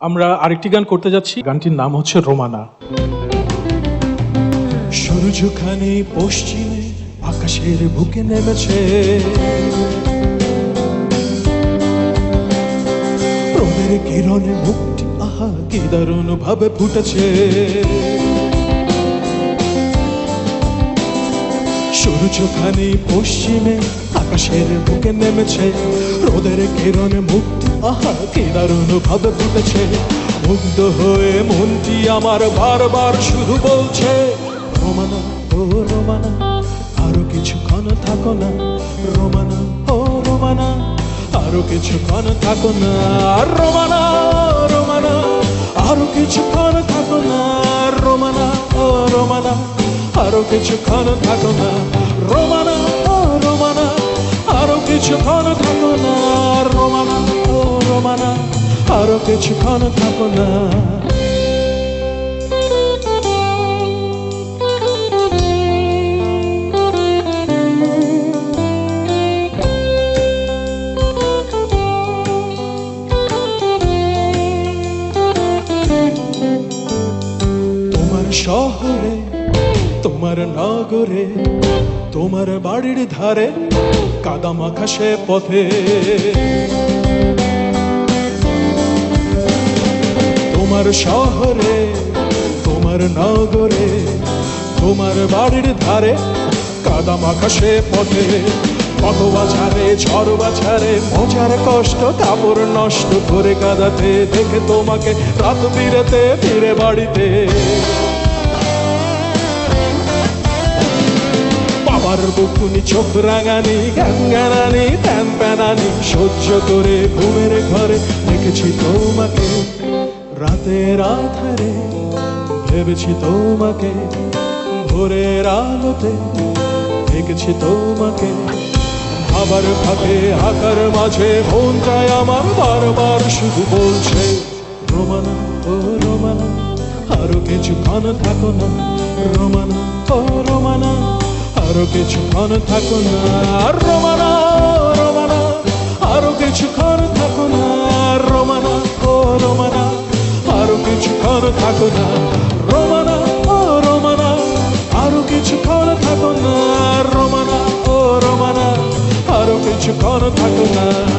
আমরা আরেকটি গান করতে যাচ্ছি। গানটির নাম হচ্ছে রোমানা। সূর্যখানি পশ্চিমে আকাশের বুকে নেমেছে। রোদের কিরণে মুক্তি আহা, কি দারুণ ভাবে ফুটেছে। সূর্যখানি পশ্চিমে আকাশের বুকে নেমেছে। রোদের কিরণে মুক্তি, আহা কি দারুণ ভাবে ফুটেছে মুগ্ধ হয়ে মনটি আমার বারবার শুধু বলছে, রোমানা, ও রোমানা, আরও কিছুক্ষণ থাকো না, রোমানা, ও রোমানা, আরও কিছুক্ষণ থাকো না, রোমানা রোমানা, আরও কিছুক্ষণ থাকো না, রোমানা, ও রোমানা, আরও কিছুক্ষণ থাকো না কিছুক্ষণ থাকো না, রোমানা, ও রোমানা, আরও কিছুক্ষণ থাকো না। তোমার শহরে, তোমার নগরে, তোমার বাড়ির ধারে কাদা মাখা সে পথে। তোমার শহরে, তোমার নগরে, তোমার বাড়ির ধারে কাদা মাখা সে পথে। কত বাছারে ঝড় বাছারে মজার কষ্ট, কাপড় নষ্ট করে কাদাতে দেখে তোমাকে রাত বিরেতে ফিরে বাড়িতে। বুকুনি চোখ রাঙানি প্যানানি সহ্য করে ঘুমের ঘরে দেখেছি তোমাকে। রাতের আধারে ভেবেছি তোমাকে, ভোরের আলোতে দেখেছি তোমাকে। আবার ফাঁকে আকার মাঝে মন যায় আমার, বারবার শুধু বলছে, রোমানা, ও রোমানা, আরও কিছুক্ষণ থাকো না, রোমানা, ও রোমানা। আরও কিছুক্ষণ থাকো না, রোমানা রোমানা। আরও কিছুক্ষণ থাকো না, রোমানা, ও রোমানা। আরও কিছুক্ষণ থাকো না, রোমানা, ও রোমানা। আরও কিছুক্ষণ থাকো না, রোমানা, ও রোমানা। আরও কিছুক্ষণ থাকো না।